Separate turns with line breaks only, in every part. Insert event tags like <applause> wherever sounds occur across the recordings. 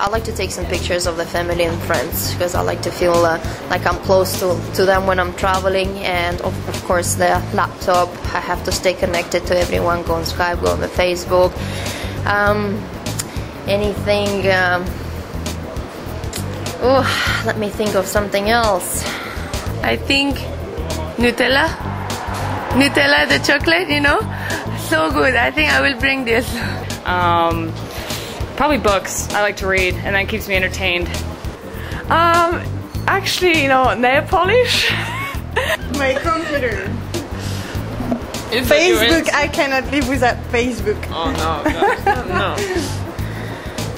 I like to take some pictures of the family and friends because I like to feel uh, like I'm close to, to them when I'm traveling and of, of, course the laptop. I have to stay connected to everyone go on Skype go on the Facebook. Um, anything um, oh let me think of something else.
I think Nutella. Nutella the chocolate you know? So good. I think I will bring this.
Um, Probably books. I like to read, and that keeps me entertained.
Um, actually, you know, nail polish. <laughs>
My computer.
Is Facebook. I cannot live without Facebook.
Oh no, no.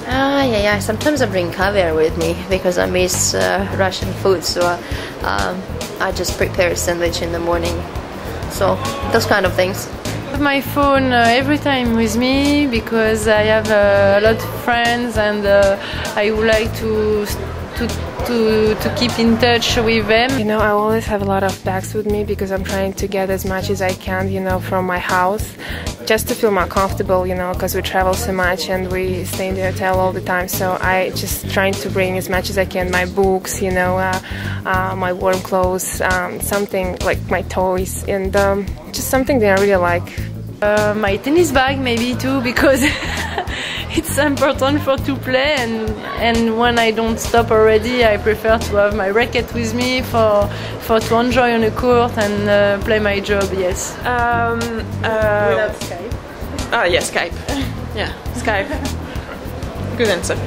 Ah, yeah, yeah. Sometimes I bring caviar with me because I miss uh, Russian food, so uh, um, I just prepare a sandwich in the morning. So those kind of things
my phone uh, every time with me because I have uh, a lot of friends and uh, I would like to to, to, to keep in touch with them.
You know, I always have a lot of bags with me because I'm trying to get as much as I can, you know, from my house just to feel more comfortable, you know, because we travel so much and we stay in the hotel all the time. So I just trying to bring as much as I can my books, you know, uh, uh, my warm clothes, um, something like my toys, and um, just something that I really like.
Uh, my tennis bag maybe too because <laughs> <laughs> it's important for to play and and when I don't stop already I prefer to have my racket with me for for to enjoy on the court and uh, play my job yes.
Um, uh,
without Skype.
ah yeah Skype. <laughs> Yeah Skype. <laughs> Good answer